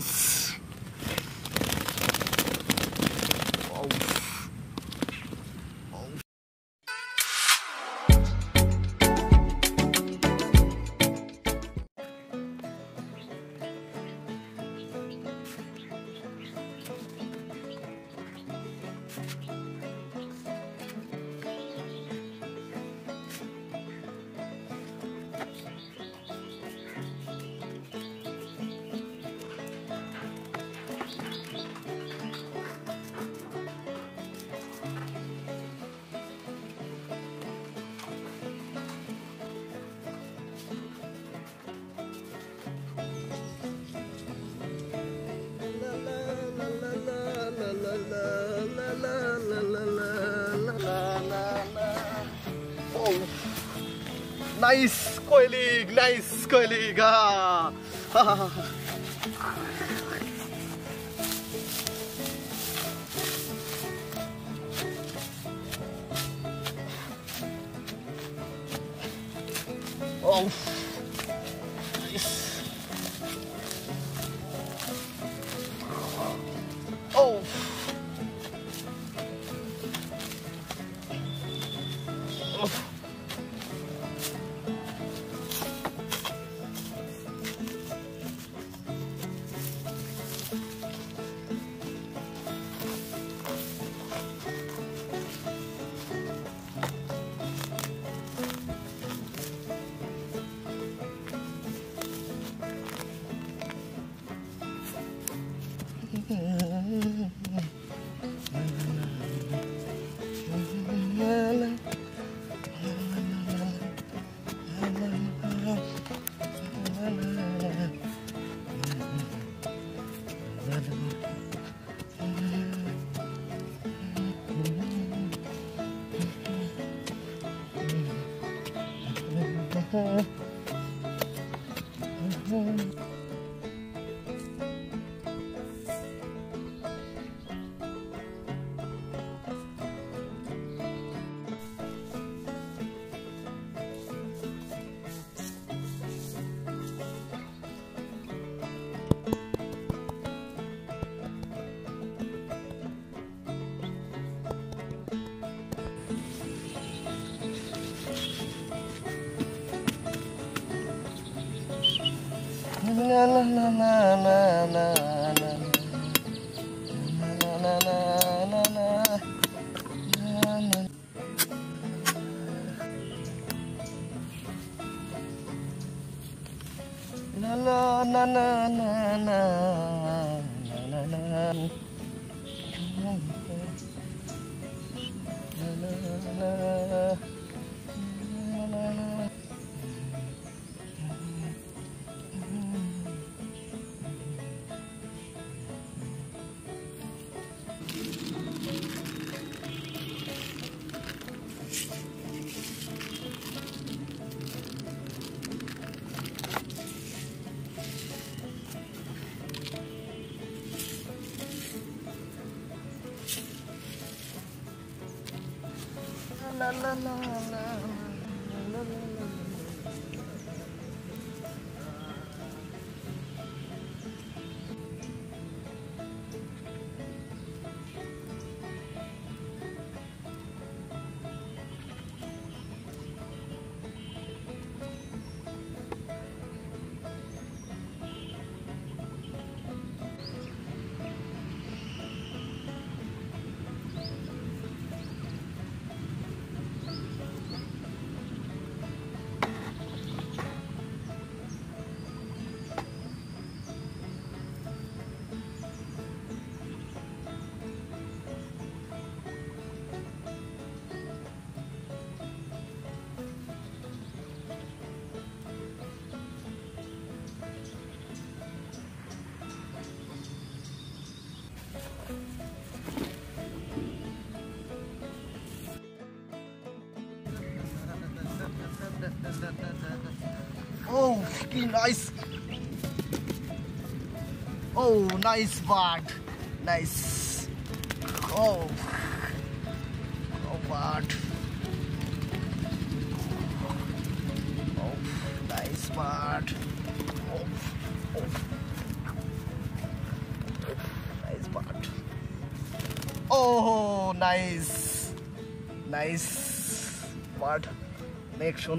nice. Oh. Oh. Oh, nice colleague, nice colleague. Ah. Oh, Mm-hmm. la la la la la la la la la la la na na na na na na na na na na La la la fucking nice. Oh, nice bad. Nice. Oh. Oh, bad. Oh, nice bad. Oh. Oh. Nice bad. Oh, nice. Nice. Bad. Make sure.